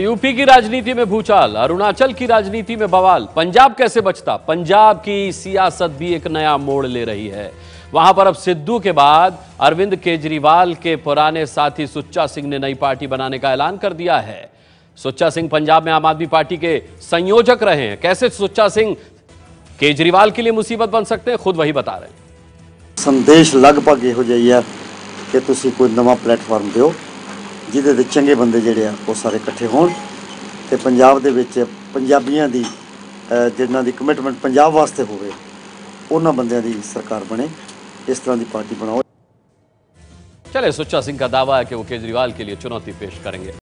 UP की राजनीति में भूचाल, अरुणाचल की राजनीति में बवाल। पंजाब कैसे बचता? पंजाब की सियासत भी एक नया मोड़ ले रही है। वहाँ पर अब सिद्धू के बाद अरविंद केजरीवाल के पुराने साथी सुच्चा सिंह ने नई पार्टी बनाने का ऐलान कर दिया है। सुच्चा सिंह पंजाब में आम आदमी पार्टी के संयोजक रहे हैं। कैसे सुच्चा सिंह केजरीवाल के लिए मुसीबत बन सकते हैं? खुद वही बता रहे संदेश लगभग यह हो जाइए कि तुम कोई नवा प्लेटफॉर्म दो ਜਿਹਦੇ ਤੇ ਚੰਗੇ ਬੰਦੇ ਜਿਹੜੇ ਆ ਉਹ ਸਾਰੇ ਇਕੱਠੇ ਹੋਣ ਤੇ ਪੰਜਾਬ ਦੇ ਵਿੱਚ ਪੰਜਾਬੀਆਂ ਦੀ ਅਹ, ਜਿਨ੍ਹਾਂ ਦੀ ਕਮਿਟਮੈਂਟ ਪੰਜਾਬ ਵਾਸਤੇ ਹੋਵੇ ਉਹਨਾਂ ਬੰਦਿਆਂ ਦੀ ਸਰਕਾਰ ਬਣੇ ਇਸ ਤਰ੍ਹਾਂ ਦੀ ਪਾਰਟੀ ਬਣਾਓ चले सुच्चा सिंह का दावा है कि वो केजरीवाल के लिए चुनौती पेश करेंगे